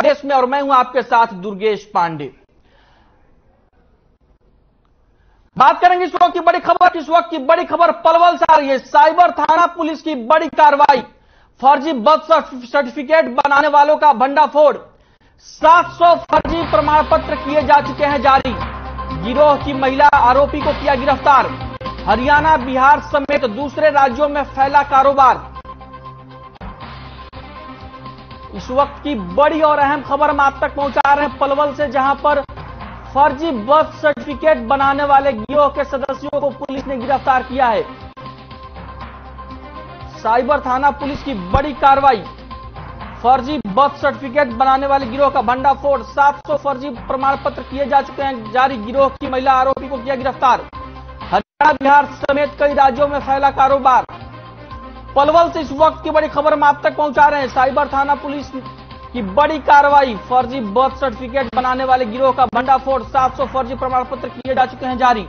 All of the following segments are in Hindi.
देश में और मैं हूँ आपके साथ दुर्गेश पांडे। बात करेंगे इस वक्त की बड़ी खबर, इस वक्त की बड़ी खबर पलवल से आ रही है। साइबर थाना पुलिस की बड़ी कार्रवाई, फर्जी बर्थ सर्टिफिकेट बनाने वालों का भंडाफोड़। 700 फर्जी प्रमाण पत्र किए जा चुके हैं जारी। गिरोह की महिला आरोपी को किया गिरफ़्तार। हरियाणा, बिहार समेत दूसरे राज्यों में फैला कारोबार। इस वक्त की बड़ी और अहम खबर हम आप तक पहुँचा रहे हैं पलवल से, जहाँ पर फर्जी बर्थ सर्टिफिकेट बनाने वाले गिरोह के सदस्यों को पुलिस ने गिरफ़्तार किया है। साइबर थाना पुलिस की बड़ी कार्रवाई। फर्जी बर्थ सर्टिफिकेट बनाने वाले गिरोह का भंडाफोड़ 700 फर्जी प्रमाण पत्र किए जा चुके हैं, जारी गिरोह की महिला आरोपी को किया गिरफ़्तार। हरियाणा, बिहार समेत कई राज्यों में फैला कारोबार। पलवल से इस वक्त की बड़ी खबर हम आप तक पहुँचा रहे हैं। साइबर थाना पुलिस की बड़ी कार्रवाई, फर्जी बर्थ सर्टिफिकेट बनाने वाले गिरोह का भंडाफोड़ 700 फर्जी प्रमाण पत्र किए जा चुके हैं जारी।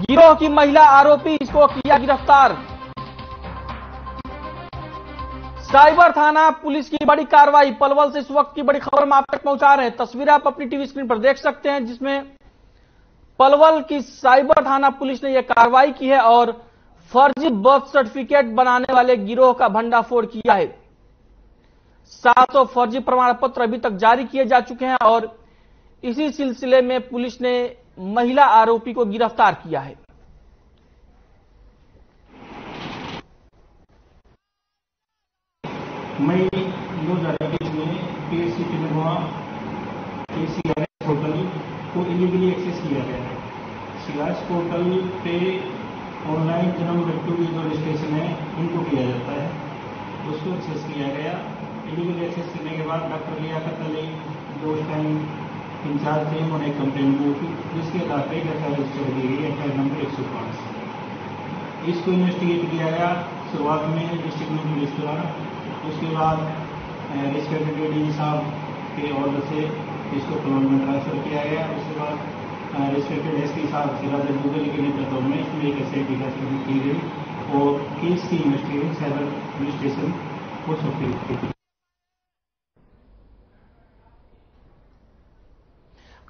गिरोह की महिला आरोपी, इसको किया गिरफ़्तार। साइबर थाना पुलिस की बड़ी कार्रवाई, पलवल से इस वक्त की बड़ी खबर हम आप तक पहुँचा रहे हैं। तस्वीर आप अपनी टीवी स्क्रीन पर देख सकते हैं, जिसमें पलवल की साइबर थाना पुलिस ने यह कार्रवाई की है और फर्जी बर्थ सर्टिफिकेट बनाने वाले गिरोह का भंडाफोड़ किया है। सात सौ फर्जी प्रमाण पत्र अभी तक जारी किए जा चुके हैं और इसी सिलसिले में पुलिस ने महिला आरोपी को गिरफ़्तार किया है। मई दो हज़ार इक्कीस में पी एस सी के सी आर एस पोर्टल को इलीगली एक्सेस किया गया है। सी आर एस पोर्टल पे ऑनलाइन जन्म मृत्यु की जो रजिस्ट्रेशन है उनको किया जाता है। उसको एक्सेस किया गया। इलीगली एक्सेस करने के बाद डॉक्टर लियाकत अली जो उस टाइम इंचार्ज थे, उन्होंने कंप्लेन की। थी जिसके आधार पर एक एफ़ आई रजिस्टर की गई एफ़ नंबर एक सौ पाँच। इसको इन्वेस्टिगेट किया गया। शुरुआत में डिस्ट्रिक्ट में पुलिस द्वारा उसके बाद रिस्पेक्टेड डी साहब के ऑर्डर से इसको कलोन में ट्रांसफ़र किया गया। उसके बाद रिस्पेक्टेड एस पी साहब सिराज गूगल के नेतृत्व में इसमें एक एस आई टी का की गई और केस की इन्वेस्टिगेशन साइबर पुलिस स्टेशन को सौंपी गई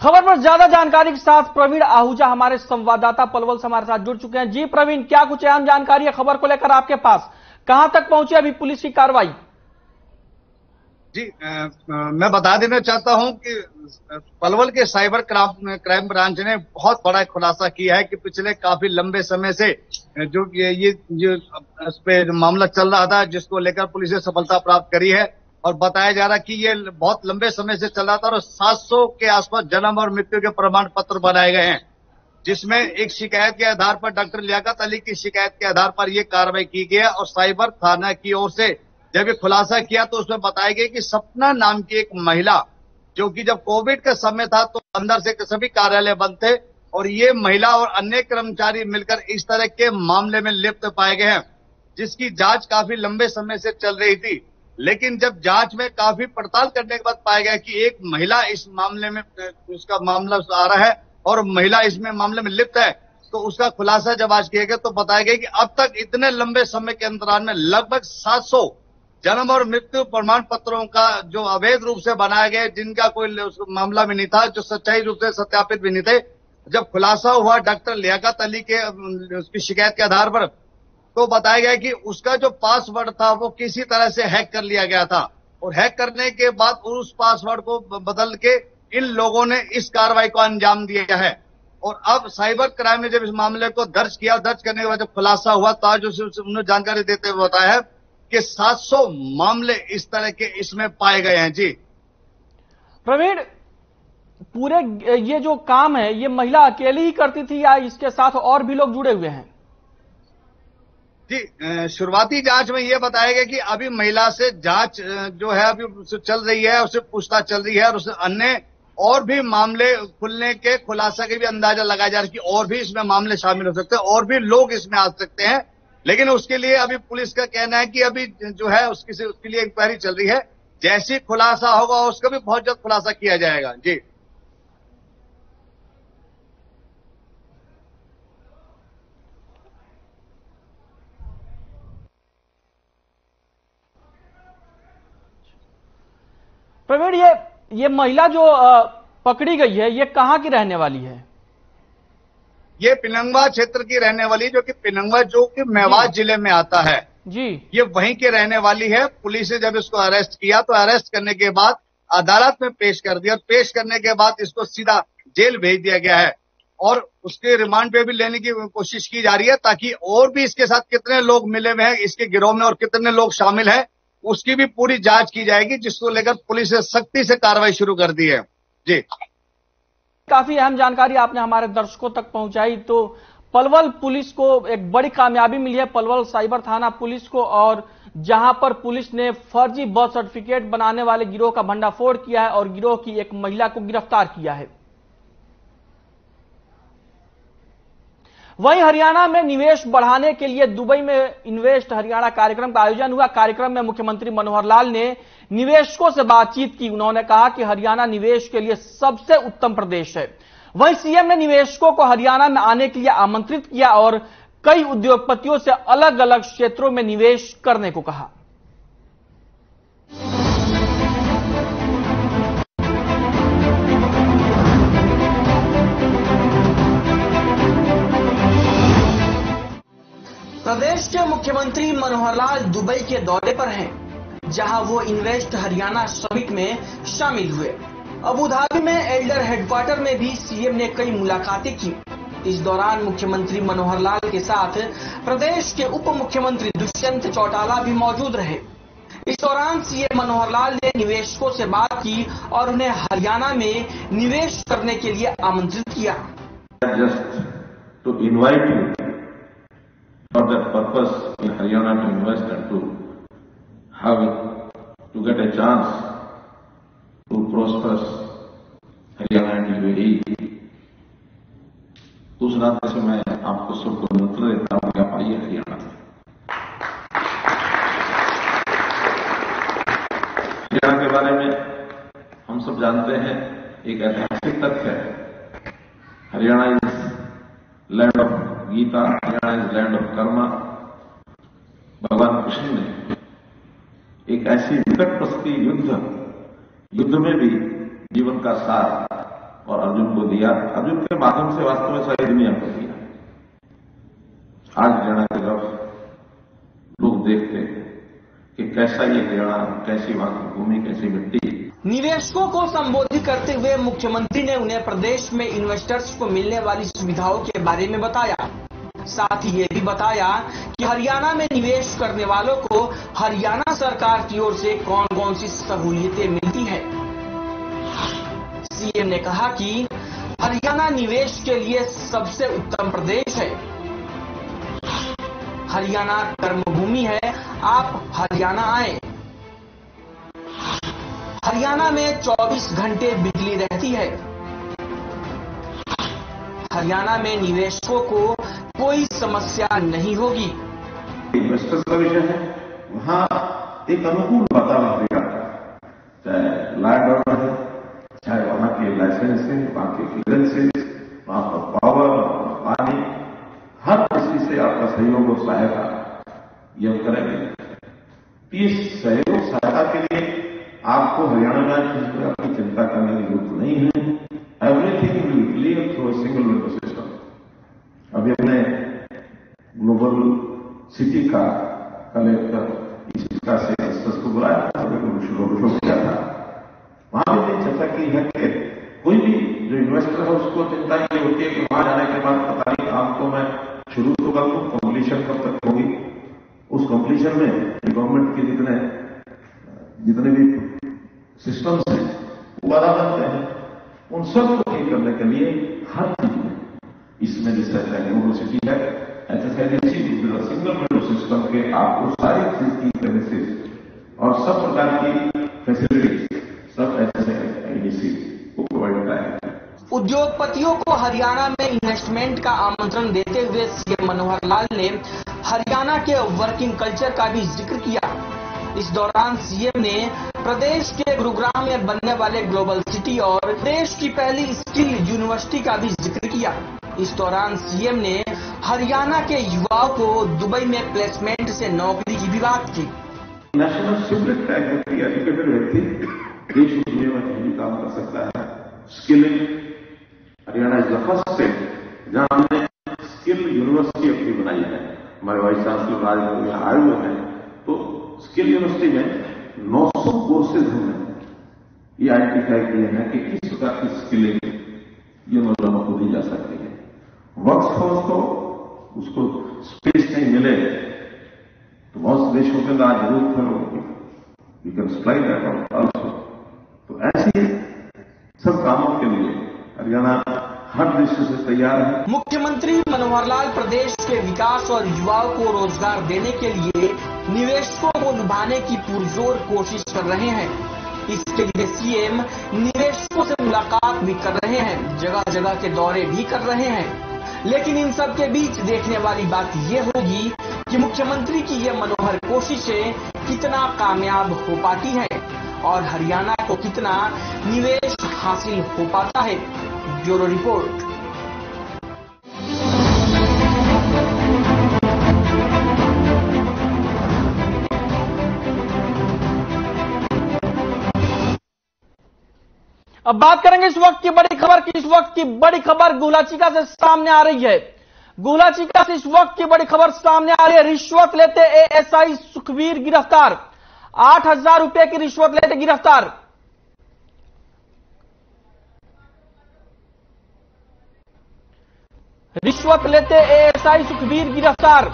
खबर पर ज़्यादा जानकारी के साथ प्रवीण आहूजा हमारे संवाददाता पलवल से हमारे साथ जुड़ चुके हैं। जी प्रवीण, क्या कुछ अहम जानकारी है खबर को लेकर आपके पास? कहाँ तक पहुँची अभी पुलिस की कार्रवाई? जी आ, आ, मैं बता देना चाहता हूँ कि पलवल के साइबर क्राइम क्राइम ब्रांच ने बहुत बड़ा खुलासा किया है कि पिछले काफ़ी लंबे समय से जो ये ये जो इस पे मामला चल रहा था जिसको लेकर पुलिस ने सफलता प्राप्त करी है और बताया जा रहा कि ये बहुत लंबे समय से चल रहा था और 700 के आसपास जन्म और मृत्यु के प्रमाण पत्र बनाए गए हैं जिसमें एक शिकायत के आधार पर डॉक्टर लियाकत अली की शिकायत के आधार पर यह कार्रवाई की गई है और साइबर थाना की ओर से जब ये खुलासा किया तो उसमें बताया गया कि सपना नाम की एक महिला, जो कि जब कोविड का समय था तो अंदर से सभी कार्यालय बंद थे, और ये महिला और अन्य कर्मचारी मिलकर इस तरह के मामले में लिप्त पाए गए हैं, जिसकी जाँच काफ़ी लंबे समय से चल रही थी। लेकिन जब जाँच में काफ़ी पड़ताल करने के बाद पाया गया कि एक महिला इस मामले में, उसका मामला आ रहा है, और महिला इसमें मामले में लिप्त है तो उसका खुलासा जब आज किया गया तो बताया गया कि अब तक इतने लंबे समय के अंतराल में लगभग 700 जन्म और मृत्यु प्रमाण पत्रों का जो अवैध रूप से बनाया गया जिनका कोई मामला भी नहीं था, जो सच्चाई रूप से सत्यापित भी नहीं थे, जब खुलासा हुआ डॉक्टर लियाकत अली के उसकी शिकायत के आधार पर तो बताया गया कि उसका जो पासवर्ड था, वो किसी तरह से हैक कर लिया गया था। और हैक करने के बाद उस पासवर्ड को बदल के इन लोगों ने इस कार्रवाई को अंजाम दिया है। और अब साइबर क्राइम ने जब इस मामले को दर्ज किया, दर्ज करने के बाद जब खुलासा हुआ तो आज उसे उन्होंने जानकारी देते हुए बताया है कि 700 मामले इस तरह के इसमें पाए गए हैं। जी। प्रवीण पूरे ये जो काम है ये महिला अकेली ही करती थी या इसके साथ और भी लोग जुड़े हुए हैं? जी शुरुआती जाँच में यह बताया गया कि अभी महिला से जाँच जो है अभी चल रही है उससे पूछताछ चल रही है और उससे अन्य और भी मामले खुलने के खुलासा के भी अंदाज़ा लगाया जा रहा है कि और भी इसमें मामले शामिल हो सकते हैं और भी लोग इसमें आ सकते हैं। लेकिन उसके लिए अभी पुलिस का कहना है कि अभी जो है उसकी से उसके लिए इंक्वायरी चल रही है। जैसी खुलासा होगा, उसका भी बहुत जल्द खुलासा किया जाएगा। जी। प्रवीण, ये ये महिला जो पकड़ी गई है, ये कहाँ की रहने वाली है? ये पिनंगवा क्षेत्र की रहने वाली जो कि पिनंगवा जो कि मेवात ज़िले में आता है जी। ये वहीं के रहने वाली है। पुलिस ने जब इसको अरेस्ट किया तो अरेस्ट करने के बाद अदालत में पेश कर दिया और पेश करने के बाद इसको सीधा जेल भेज दिया गया है। और उसके रिमांड पे भी लेने की कोशिश की जा रही है ताकि और भी इसके साथ कितने लोग मिले हुए हैं इसके गिरोह में और कितने लोग शामिल हैं उसकी भी पूरी जाँच की जाएगी जिसको लेकर पुलिस ने सख्ती से कार्रवाई शुरू कर दी है। जी। काफ़ी अहम जानकारी आपने हमारे दर्शकों तक पहुंचाई। तो पलवल पुलिस को एक बड़ी कामयाबी मिली है। पलवल साइबर थाना पुलिस को और जहाँ पर पुलिस ने फर्जी बर्थ सर्टिफिकेट बनाने वाले गिरोह का भंडाफोड़ किया है और गिरोह की एक महिला को गिरफ़्तार किया है। वहीं हरियाणा में निवेश बढ़ाने के लिए दुबई में इन्वेस्ट हरियाणा कार्यक्रम का आयोजन हुआ। कार्यक्रम में मुख्यमंत्री मनोहर लाल ने निवेशकों से बातचीत की। उन्होंने कहा कि हरियाणा निवेश के लिए सबसे उत्तम प्रदेश है। वहीं सीएम ने निवेशकों को हरियाणा में आने के लिए आमंत्रित किया और कई उद्योगपतियों से अलग अलग क्षेत्रों में निवेश करने को कहा। प्रदेश के मुख्यमंत्री मनोहर लाल दुबई के दौरे पर हैं। जहाँ वो इन्वेस्ट हरियाणा समिट में शामिल हुए। अबू धाबी में एल्डर हेडक्वार्टर में भी सीएम ने कई मुलाकातें की। इस दौरान मुख्यमंत्री मनोहर लाल के साथ प्रदेश के उप मुख्यमंत्री दुष्यंत चौटाला भी मौजूद रहे। इस दौरान सीएम मनोहर लाल ने निवेशकों से बात की और उन्हें हरियाणा में निवेश करने के लिए आमंत्रित किया। You for that purpose in Haryana to invest and to have to get a chance to prosper Haryana and UAE. उस नाते से मैं आपको सबको निमंत्रण देता हूँ कि आप आइए हरियाणा में हरियाणा के बारे में हम सब जानते हैं, एक ऐतिहासिक तथ्य है। Haryana is land of Gita Haryana is land of karma भगवान कृष्ण ने एक ऐसी निकट प्रस्ती युद्ध युद्ध में भी जीवन का सार और अर्जुन को दिया। अर्जुन के माध्यम से वास्तव में सारी दुनिया को दिया। आज हरियाणा की तरफ़ लोग देखते हैं कि कैसा ये हरियाणा, कैसी भूमि कैसी मिट्टी। निवेशकों को संबोधित करते हुए मुख्यमंत्री ने उन्हें प्रदेश में इन्वेस्टर्स को मिलने वाली सुविधाओं के बारे में बताया। साथ ही ये भी बताया कि हरियाणा में निवेश करने वालों को हरियाणा सरकार की ओर से कौन कौन सी सहूलियतें मिलती है? सीएम ने कहा कि हरियाणा निवेश के लिए सबसे उत्तम प्रदेश है। हरियाणा कर्मभूमि है, आप हरियाणा आए। हरियाणा में 24 घंटे बिजली रहती है। हरियाणा में निवेशकों को कोई समस्या नहीं होगी। इन्वेस्टर्स का विषय है। वहाँ एक अनुकूल वातावरण तैयार चाहे लैंड ऑर्डर है, चाहे वहाँ के लाइसेंस है, वहाँ के क्लियरेंसेस वहाँ का पावर पानी, हर किसी से आपका सहयोग और सहायता ये हम करेंगे। इस सहयोग सहायता के लिए आपको हरियाणा में किसी प्रकार की चिंता करने की ज़रूरत नहीं है। Everything will clear through single window system अभी हमने ग्लोबल सिटी का कलेक्टर इसका से को बुलाया था सभी को शुरू शुरू किया था। वहाँ भी चर्चा की है कि कोई भी जो इन्वेस्टर है, उसको चिंता ये होती है कि वहाँ जाने के बाद पता नहीं काम को मैं शुरू तो कर लूँ कंप्लीशन कब तक होगी। उस कंप्लीशन में गवर्नमेंट के जितने जितने भी सिस्टम्स हैं, वो बाधा बनते हैं। उन सबको ठीक करने के लिए हर चीज़ इसमें जैसे यूनिवर्सिटी है एचएसएलसी सिंगल सिस्टम के आपको सारी चीज़ की सर्विसेज़ और सब प्रकार की फैसिलिटीज़ सब एचएसएलसी को प्रोवाइड कराएँगे उद्योगपतियों को हरियाणा में इन्वेस्टमेंट का आमंत्रण देते हुए सीएम मनोहर लाल ने हरियाणा के वर्किंग कल्चर का भी ज़िक्र किया। इस दौरान सीएम ने प्रदेश के गुरुग्राम में बनने वाले ग्लोबल सिटी और देश की पहली स्किल यूनिवर्सिटी का भी ज़िक्र किया। इस दौरान सीएम ने हरियाणा के युवाओं को दुबई में प्लेसमेंट से नौकरी की भी बात की। नेशनल एजुकेटेड व्यक्ति, देश में कहीं काम कर सकता है skilling Haryana is the first state जहाँ हमने स्किल यूनिवर्सिटी अपनी बनाई है। हमारे वाइस चांसलर राज यहाँ आए हुए हैं तो स्किल यूनिवर्सिटी में 900 कोर्सेज हमने, ये आइडेंटिफाई किए हैं कि किस प्रकार की स्किलिंग ये नौजवानों को दी जा सकती है। वर्क फोर्स को उसको स्पेस नहीं मिले। तो बहुत से देशों के अंदर आज ज़रूरत है लोगों। की you can supply that also तो ऐसे सब कामों के लिए हरियाणा हर दृष्टि से तैयार है। मुख्यमंत्री मनोहर लाल प्रदेश के विकास और युवाओं को रोज़गार देने के लिए निवेशकों को लुभाने की पुरजोर कोशिश कर रहे हैं। इसके लिए सीएम निवेशकों से मुलाकात भी कर रहे हैं। जगह जगह के दौरे भी कर रहे हैं। लेकिन इन सब के बीच देखने वाली बात यह होगी कि मुख्यमंत्री की यह मनोहर कोशिशें कितना कामयाब हो पाती है और हरियाणा को कितना निवेश हासिल हो पाता है। Bureau report. अब बात करेंगे इस वक्त की बड़ी खबर की, इस वक्त की बड़ी खबर गुलाचिका से सामने आ रही है। गुलाचिका से इस वक्त की बड़ी खबर सामने आ रही है। रिश्वत लेते एएसआई सुखवीर गिरफ़्तार। आठ हज़ार रुपए की रिश्वत लेते गिरफ़्तार। रिश्वत लेते एएसआई सुखवीर गिरफ़्तार।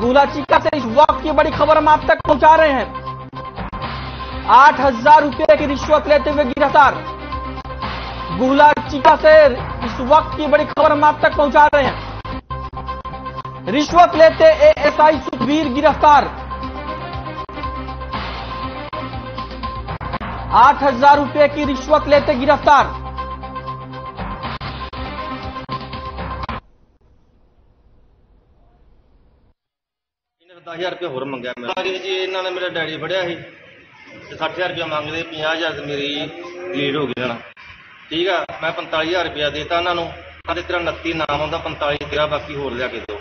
गुलाचिका से इस वक्त की बड़ी खबर हम आप तक पहुँचा रहे हैं। आठ हज़ार रुपए की रिश्वत लेते हुए गिरफ़्तार। गुलाचिका से इस वक्त की बड़ी खबर हम आप तक पहुंचा रहे हैं रिश्वत लेते एएसआई सुखवीर गिरफ्तार आठ हजार रुपए की रिश्वत लेते गिरफ्तार ਇਹਨੇ 10000 ਰੁਪਏ ਹੋਰ ਮੰਗਿਆ ਮੇਰੇ ਅਗੇ ਜੀ ਇਹਨਾਂ ਨੇ ਮੇਰਾ ਡੈਡੀ ਫੜਿਆ ਸੀ ਤੇ 60000 ਰੁਪਏ ਮੰਗਦੇ 50000 ਤੇ ਮੇਰੀ ਲੀਡ ਹੋ ਗਈ ਨਾ ਠੀਕ ਆ ਮੈਂ 45000 ਰੁਪਏ ਦੇਤਾ ਇਹਨਾਂ ਨੂੰ ਕਹਿੰਦੇ ਤੇਰਾ 29 ਨਾਮ ਆਉਂਦਾ 45 ਤੇਰਾ ਬਾਕੀ ਹੋਰ ਲਿਆ ਕੇ ਦਿਓ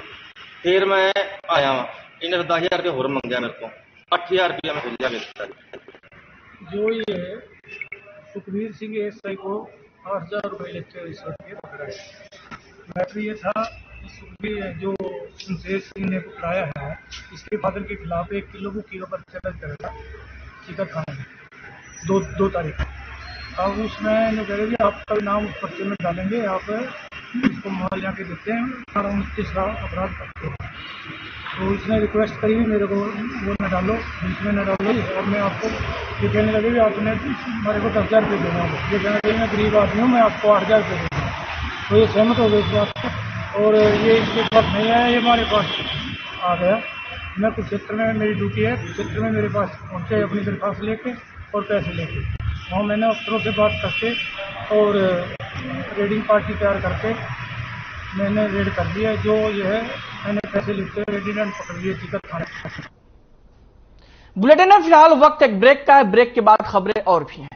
ਫਿਰ ਮੈਂ ਆਇਆ ਵਾਂ ਇਹਨੇ 10000 ਰੁਪਏ ਹੋਰ ਮੰਗਿਆ ਮੇਰੇ ਤੋਂ 8000 ਰੁਪਏ ਮੈਂ ਫਿਰ ਲਿਆ ਕੇ ਦਿੱਤਾ जो ये सुखबीर सिंह एएसआई को आठ हजार रुपये लेते हुए रिश्वत के पकड़ा है मैटर ये था कि सुखबीर जो शमशेर सिंह ने पकड़ाया है इसके फादर के खिलाफ एक किलो बुकी का पर्चा दर्ज करेगा चिकन खाने में दो दो तारीख को। अब उसमें जी आपका भी नाम उस पर्चे में डालेंगे, आप इसको मुहैया के देते हैं अठारह उनतीस का अपराध करते हैं। तो इसने रिक्वेस्ट करी भी, मेरे को वो न डालो, बीच में न डालो, और मैं आपको ये कहने लगे कि आपने मेरे को दस हज़ार रुपये देना ये कहने लगे, मैं गरीब आदमी हूँ, मैं आपको आठ हज़ार रुपये दूँगा तो ये सहमत हो गए इस बात पर और ये इसके पास नहीं आया, ये हमारे पास आ गया। मैं कुछ क्षेत्र में, मेरी ड्यूटी है, कुछ क्षेत्र में मेरे पास पहुँचे अपनी दरख्वास्त लेके और पैसे लेके। वहाँ मैंने अफसरों से बात करके और रेडिंग पार्टी तैयार करके मैंने रेड कर दिया जो ये है मैंने पैसे लिखते हुए रेडी एंड पकड़ लिए टिकट खाने। बुलेटिन में फ़िलहाल वक्त एक ब्रेक का है ब्रेक के बाद खबरें और भी हैं।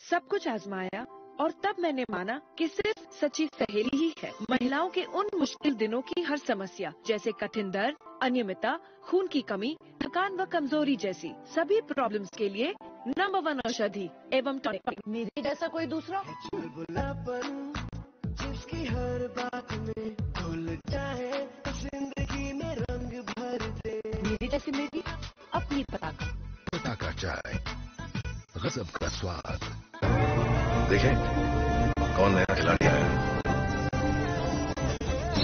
सब कुछ आजमाया और तब मैंने माना कि सिर्फ़ सच्ची सहेली ही है। महिलाओं के उन मुश्किल दिनों की हर समस्या जैसे कठिन दर्द अनियमितता खून की कमी थकान व कमज़ोरी जैसी सभी प्रॉब्लम्स के लिए नंबर वन औषधि एवं टॉनिक मेरे जैसा कोई दूसरा? जिसकी हर बात में खुल जाए ज़िंदगी में रंग भर दे। मेरी जैसी मेरी अपनी पता का पता का चाय गजब का स्वाद। देखें कौन नया खिलाड़ी आया?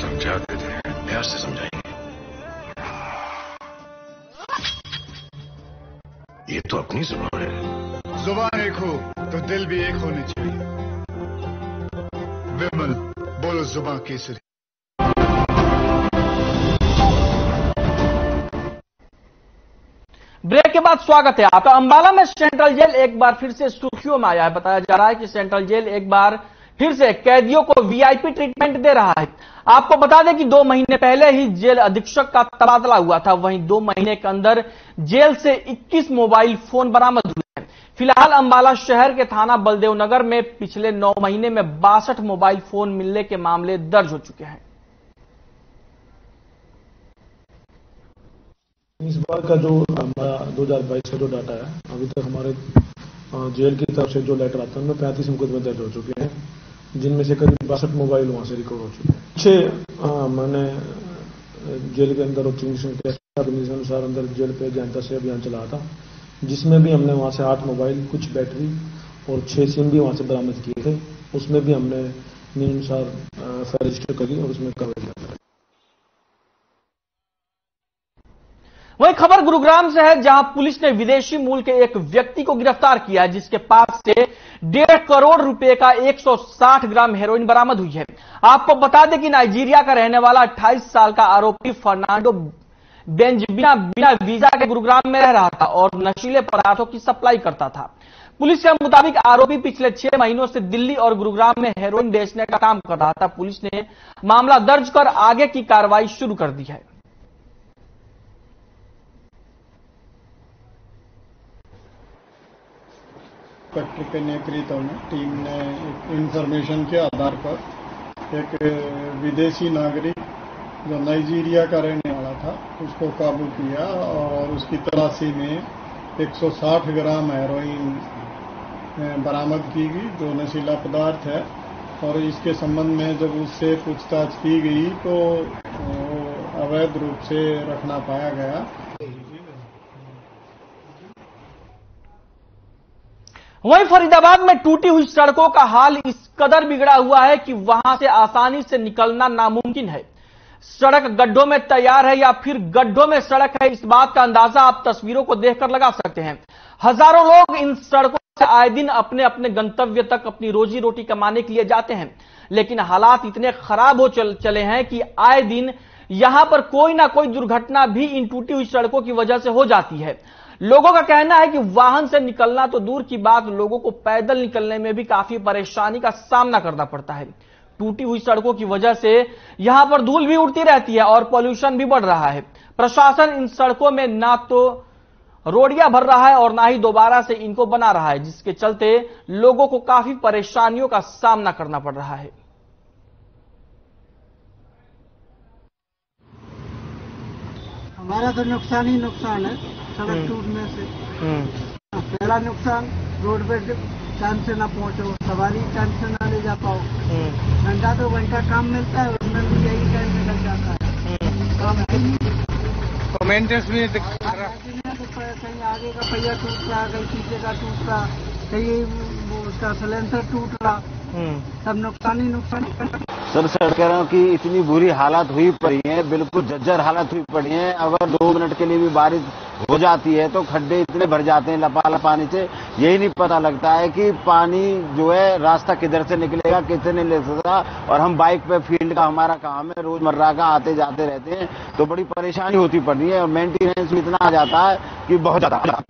समझा देते हैं प्यार से ये तो अपनी ज़ुबान है। ज़ुबान एक हो तो दिल भी एक होनी चाहिए। विमल बोलो ज़ुबान केसरी। ब्रेक के बाद स्वागत है आपका। अंबाला में सेंट्रल जेल एक बार फिर से सुर्खियों में आया है। बताया जा रहा है कि सेंट्रल जेल एक बार फिर से कैदियों को वीआईपी ट्रीटमेंट दे रहा है। आपको बता दें कि दो महीने पहले ही जेल अधीक्षक का तबादला हुआ था। वहीं दो महीने के अंदर जेल से 21 मोबाइल फ़ोन बरामद हुए हैं। फ़िलहाल अंबाला शहर के थाना बलदेव नगर में पिछले नौ महीने में बासठ मोबाइल फ़ोन मिलने के मामले दर्ज हो चुके हैं। इस बार का जो दो हज़ार बाईस का जो डाटा है, अभी तक हमारे जेल की तरफ़ से जो लेटर आता है, उनमें पैंतीस मुकदमे दर्ज हो चुके हैं। जिनमें से करीब बासठ मोबाइल वहाँ से रिकवर हो चुके हैं। छह अ, मैंने जेल के अंदर ऑब्जर्वेशन के अनुसार अंदर जेल पे जनता से अभियान चला था जिसमें भी हमने वहाँ से आठ मोबाइल कुछ बैटरी और छह सिम भी वहाँ से बरामद किए थे। उसमें भी हमने नियमानुसार अनुसार रजिस्टर करी और उसमें कवर किया वही खबर गुरुग्राम से है, जहाँ पुलिस ने विदेशी मूल के एक व्यक्ति को गिरफ़्तार किया, जिसके पास से डेढ़ करोड़ रुपए का 160 ग्राम हेरोइन बरामद हुई है। आपको बता दें कि नाइजीरिया का रहने वाला 28 साल का आरोपी फर्नांडो बेंजबिना बिना वीज़ा के गुरुग्राम में रह रहा था और नशीले पदार्थों की सप्लाई करता था। पुलिस के मुताबिक आरोपी पिछले छह महीनों से दिल्ली और गुरुग्राम में हेरोइन बेचने का काम कर रहा था। पुलिस ने मामला दर्ज कर आगे की कार्रवाई शुरू कर दी है। के नेतृत्व में टीम ने एक इंफॉर्मेशन के आधार पर एक विदेशी नागरिक जो नाइजीरिया का रहने वाला था उसको काबू किया और उसकी तलाशी में 160 ग्राम हेरोइन बरामद की गई जो नशीला पदार्थ है और इसके संबंध में जब उससे पूछताछ की गई तो अवैध रूप से रखना पाया गया वहीं फरीदाबाद में टूटी हुई सड़कों का हाल इस कदर बिगड़ा हुआ है कि वहाँ से आसानी से निकलना नामुमकिन है। सड़क गड्ढों में तैयार है या फिर गड्ढों में सड़क है इस बात का अंदाज़ा आप तस्वीरों को देखकर लगा सकते हैं। हज़ारों लोग इन सड़कों से आए दिन अपने अपने गंतव्य तक अपनी रोजी रोटी कमाने के लिए जाते हैं। लेकिन हालात इतने खराब हो चल, चले हैं कि आए दिन यहाँ पर कोई ना कोई दुर्घटना भी इन टूटी हुई सड़कों की वजह से हो जाती है। लोगों का कहना है कि वाहन से निकलना तो दूर की बात, लोगों को पैदल निकलने में भी काफ़ी परेशानी का सामना करना पड़ता है। टूटी हुई सड़कों की वजह से यहाँ पर धूल भी उड़ती रहती है और पॉल्यूशन भी बढ़ रहा है। प्रशासन इन सड़कों में ना तो रोडिया भर रहा है और ना ही दोबारा से इनको बना रहा है, जिसके चलते लोगों को काफ़ी परेशानियों का सामना करना पड़ रहा है। हमारा तो नुकसान ही नुकसान है। सड़क टूटने से। पहला नुकसान रोड पे टाइम से ना पहुंचो सवारी टाइम से ना ले जा पाओ। घंटा दो घंटा काम मिलता है उसमें भी यही टाइम निकल जाता है। काम। तो मेंटेनेंस भी तो कहीं आगे का पहिया टूट रहा कहीं पीछे का टूट रहा कहीं उसका सिलेंसर टूट रहा। सब नुकसान ही नुकसान। सर सर कह रहा हूँ की इतनी बुरी हालत हुई पड़ी है बिल्कुल जज्जर हालत हुई पड़ी है। अगर दो मिनट के लिए भी बारिश हो जाती है तो खड्डे इतने भर जाते हैं लपाला पानी से यही नहीं पता लगता है कि पानी जो है रास्ता किधर से निकलेगा किधर नहीं ले सकता। और हम बाइक पे फ़ील्ड का हमारा काम है, रोज़मर्रा का आते जाते रहते हैं। तो बड़ी परेशानी होती पड़ रही है और मेंटेनेंस भी इतना आ जाता है कि बहुत ज़्यादा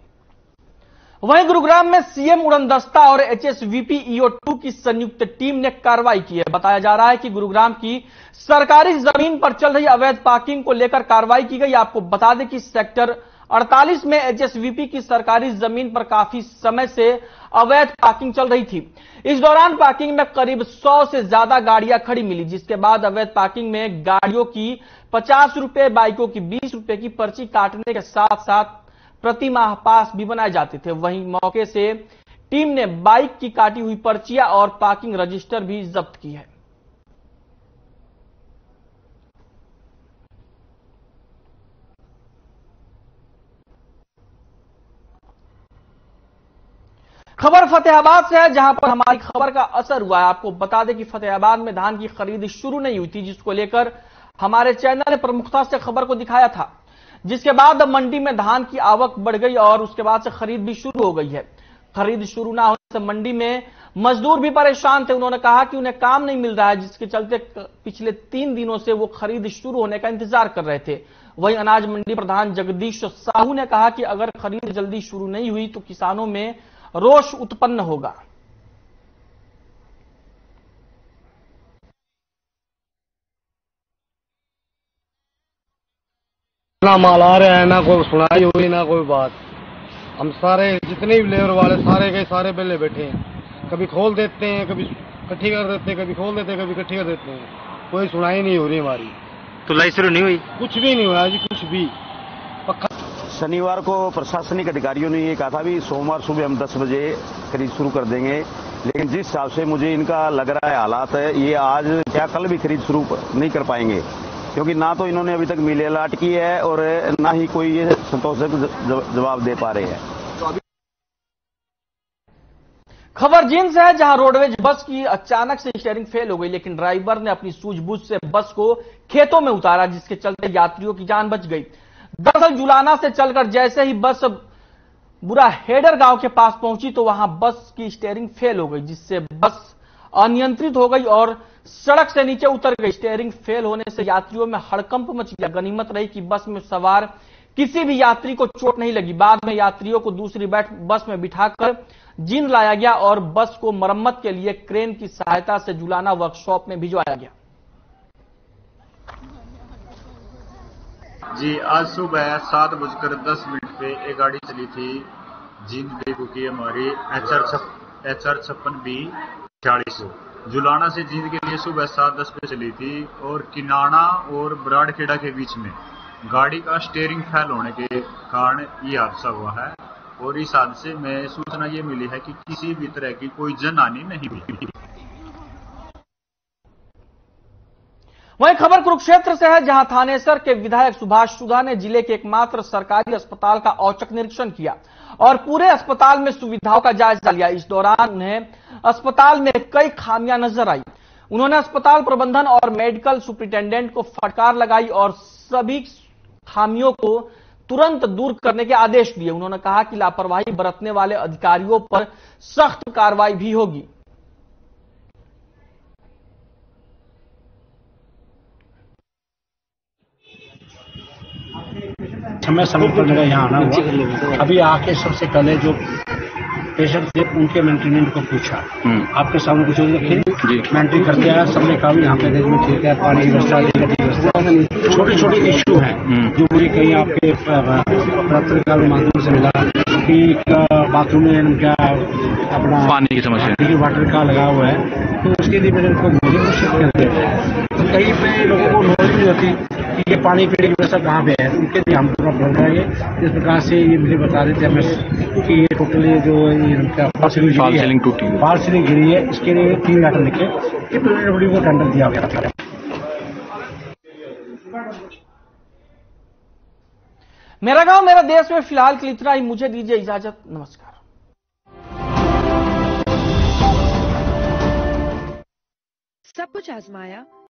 वहीं गुरुग्राम में सीएम उड़नदस्ता और एचएसवीपी टू की संयुक्त टीम ने कार्रवाई की है। बताया जा रहा है कि गुरुग्राम की सरकारी ज़मीन पर चल रही अवैध पार्किंग को लेकर कार्रवाई की गई। आपको बता दें कि सेक्टर 48 में एचएसवीपी की सरकारी ज़मीन पर काफ़ी समय से अवैध पार्किंग चल रही थी। इस दौरान पार्किंग में करीब 100 से ज़्यादा गाड़ियाँ खड़ी मिली, जिसके बाद अवैध पार्किंग में गाड़ियों की पचास रुपए, बाइकों की बीस रुपए की पर्ची काटने के साथ साथ प्रति माह पास भी बनाए जाते थे। वहीं मौके से टीम ने बाइक की काटी हुई पर्चियाँ और पार्किंग रजिस्टर भी जब्त की है। खबर फतेहाबाद से है, जहाँ पर हमारी खबर का असर हुआ है। आपको बता दें कि फतेहाबाद में धान की खरीद शुरू नहीं हुई थी, जिसको लेकर हमारे चैनल ने प्रमुखता से खबर को दिखाया था। जिसके बाद मंडी में धान की आवक बढ़ गई और उसके बाद से खरीद भी शुरू हो गई है। खरीद शुरू ना होने से मंडी में मजदूर भी परेशान थे। उन्होंने कहा कि उन्हें काम नहीं मिल रहा है, जिसके चलते पिछले तीन दिनों से वो खरीद शुरू होने का इंतज़ार कर रहे थे। वहीं अनाज मंडी प्रधान जगदीश साहू ने कहा कि अगर खरीद जल्दी शुरू नहीं हुई तो किसानों में रोष उत्पन्न होगा। ना माल आ रहा है ना कोई सुनाई हुई ना कोई बात। हम सारे जितने भी लेबर वाले सारे के सारे बेले बैठे हैं। कभी खोल देते हैं कभी इकट्ठी कर देते हैं कभी खोल देते हैं कभी इकट्ठी कर देते हैं। कोई सुनाई नहीं हो रही हमारी। तो लाई शुरू नहीं हुई? कुछ भी नहीं हुआ जी कुछ भी। पक्का शनिवार को प्रशासनिक अधिकारियों ने ये कहा था भी सोमवार सुबह हम 10 बजे खरीद शुरू कर देंगे, लेकिन जिस हिसाब से मुझे इनका लग रहा है हालात है, ये आज क्या कल भी खरीद शुरू नहीं कर पाएँगे। क्योंकि ना तो इन्होंने अभी तक मिले अलाट की है और ना ही कोई ये संतोषजनक जवाब दे पा रहे हैं। खबर जींद से है जहाँ रोडवेज़ बस की अचानक से स्टेयरिंग फेल हो गई, लेकिन ड्राइवर ने अपनी सूझबूझ से बस को खेतों में उतारा, जिसके चलते यात्रियों की जान बच गई। दरअसल जुलाना से चलकर जैसे ही बस बुरा हेडर गाँव के पास पहुँची तो वहाँ बस की स्टेयरिंग फेल हो गई, जिससे बस अनियंत्रित हो गई और सड़क से नीचे उतर गई। स्टेयरिंग फेल होने से यात्रियों में हड़कंप मच गया। गनीमत रही कि बस में सवार किसी भी यात्री को चोट नहीं लगी। बाद में यात्रियों को दूसरी बैठ बस में बिठाकर जींद लाया गया और बस को मरम्मत के लिए क्रेन की सहायता से जुलाना वर्कशॉप में भिजवाया गया। जी, आज सुबह सात बजकर दस मिनट पे एक गाड़ी चली थी जींद डेपो की हमारी एच आर छप एच आर छप्पन बी छियालीस जुलाना से जींद के लिए सुबह सात दस पे चली थी और किनाना और बराड़खेड़ा के बीच में गाड़ी का स्टेयरिंग फेल होने के कारण ये हादसा हुआ है और इस हादसे में सूचना ये मिली है कि किसी भी तरह की कोई जनहानि नहीं हुई। वहीं खबर कुरुक्षेत्र से है, जहाँ थानेसर के विधायक सुभाष सुधा ने ज़िले के एकमात्र सरकारी अस्पताल का औचक निरीक्षण किया और पूरे अस्पताल में सुविधाओं का जायजा लिया। इस दौरान उन्हें अस्पताल में कई खामियाँ नज़र आई। उन्होंने अस्पताल प्रबंधन और मेडिकल सुप्रिंटेंडेंट को फटकार लगाई और सभी खामियों को तुरंत दूर करने के आदेश दिए। उन्होंने कहा कि लापरवाही बरतने वाले अधिकारियों पर सख्त कार्रवाई भी होगी। समय समय पर मेरा यहाँ आना हुआ। अभी आके सबसे पहले जो पेशेंट थे उनके मेंटेनेंट को पूछा। आपके सामने कुछ रखी मेंट्री करके आया सबने कहा यहाँ पे अरेंजमेंट ठीक है पानी की व्यवस्था छोटे छोटे इश्यू हैं। जो मुझे कहीं आपके पत्रकार माध्यम से मिला कि बाथरूम में क्या अपना पानी की समस्या। वाटर का लगा हुआ है। तो उसके लिए मैंने उनको मुझे कोशिश कर दिया तो कहीं पे लोगों को नॉलेज नहीं होती कि ये पानी पीने की व्यवस्था कहाँ पे है। उनके लिए हम पूरा बोल रहे हैं। इस प्रकार से ये मुझे बता रहे थे हमें कि ये टोटली जो ये इनका फॉल सीलिंग टूटी है। फॉल सीलिंग गिरी है। इसके लिए तीन लेटर लिखे ये प्रिलिमिनरी को टेंडर दिया गया था। मेरा गाँव मेरा देश में फ़िलहाल के लिए इतना ही। मुझे दीजिए इजाज़त। नमस्कार। सब कुछ आजमाया